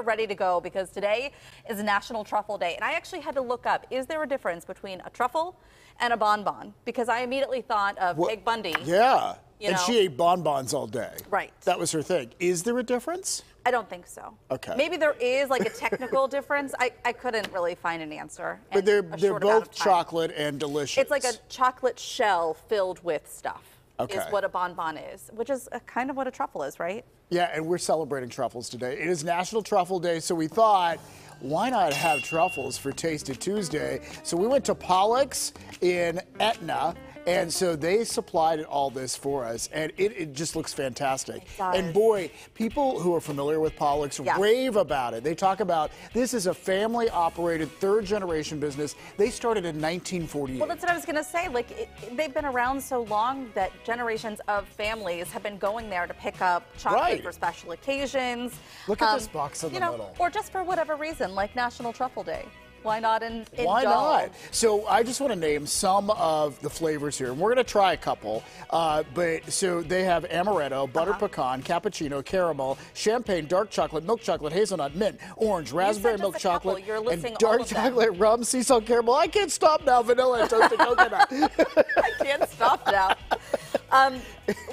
We're ready to go because today is National Truffle Day. And I actually had to look up, is there a difference between a truffle and a bonbon? Because I immediately thought of What- Peg Bundy. Yeah. You and know? she ate bonbons all day. Right. That was her thing. Is there a difference? I don't think so. Okay. Maybe there is like a technical difference. I, I couldn't really find an answer. But they're they're both chocolate and delicious. It's like a chocolate shell filled with stuff. Okay. Is what a bonbon is, which is a, kind of what a truffle is, right? Yeah, and we're celebrating truffles today. It is National Truffle Day, so we thought, why not have truffles for Tasty Tuesday? So we went to Pollak's in Etna. And so they supplied all this for us, and it, it just looks fantastic. And boy, people who are familiar with Pollak's Yeah. rave about it. They talk about this is a family operated third generation business. They started in 1948. Well, that's what I was going to say. Like, it, they've been around so long that generations of families have been going there to pick up chocolate Right. for special occasions. Um, Look at this box in the know, middle. Or just for whatever reason, like National Truffle Day. Why not in, indulge? Why not? So I just want to name some of the flavors here. And we're going to try a couple. Uh, but so they have amaretto, butter Uh-huh. pecan, cappuccino, caramel, champagne, dark chocolate, milk chocolate, hazelnut, mint, orange, raspberry milk chocolate, You're and dark chocolate, rum, sea salt caramel. I can't stop now. Vanilla and toasted coconut. I can't stop now. Um,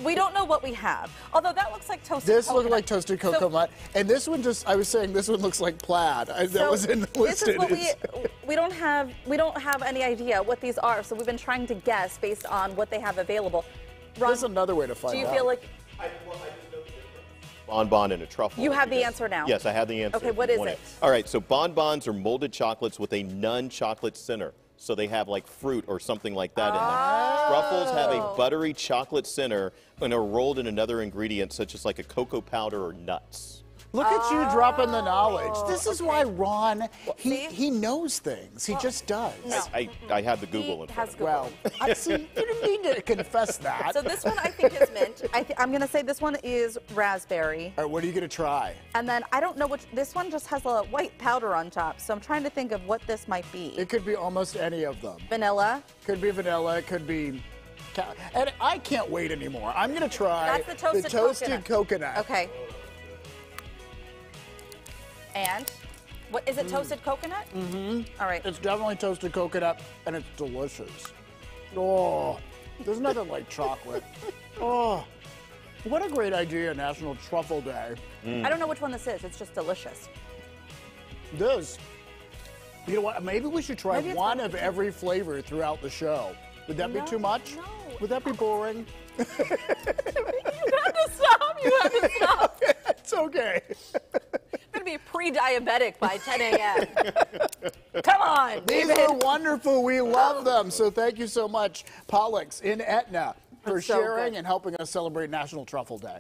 we don't know what we have. Although that looks like toasted This coconut. looked like toasted So- coconut, and this one just—I was saying this one looks like plaid. I, that So was in the list. This is what we, we, don't have we don't have any idea what these are. So we've been trying to guess based on what they have available. Ron, There's another way to find do you out. feel like bonbon and a truffle. You have the answer now? Yes, I have the answer. Okay, what is what you is want it? All right, so bonbons are molded chocolates with a non-chocolate center. So they have like fruit or something like that in them. Oh. Truffles have Oh. a buttery chocolate center and are rolled in another ingredient such as like a cocoa powder or nuts. Look at you dropping the knowledge. This oh, is okay. why Ron he see? he knows things. He just does. No. I, I have the Google he in front has of. Google. Well, I see. You didn't need to confess that. So this one I think is mint. I th- I'm gonna say this one is raspberry, All right, what are you gonna try? and then I don't know which. This one just has a white powder on top, so I'm trying to think of what this might be. It could be almost any of them. Vanilla. Could be vanilla. It could be. And I can't wait anymore. I'm gonna try That's the toasted toasted coconut. coconut. Okay. And what is it? Toasted coconut? Mm-hmm. All right. It's definitely toasted coconut, and it's delicious. Oh, there's nothing like chocolate. Oh, what a great idea, National Truffle Day. I don't know which one this is. It's just delicious. This. You know what? Maybe we should try one of every flavor throughout the show. Would that No, be too much? no. Would that be boring? You have to stop. You have to stop. it's okay. I'm gonna be pre-diabetic by 10 a.m. Come on, These are wonderful. We love them. So thank you so much, Pollak's in Etna, for so sharing good. and helping us celebrate National Truffle Day.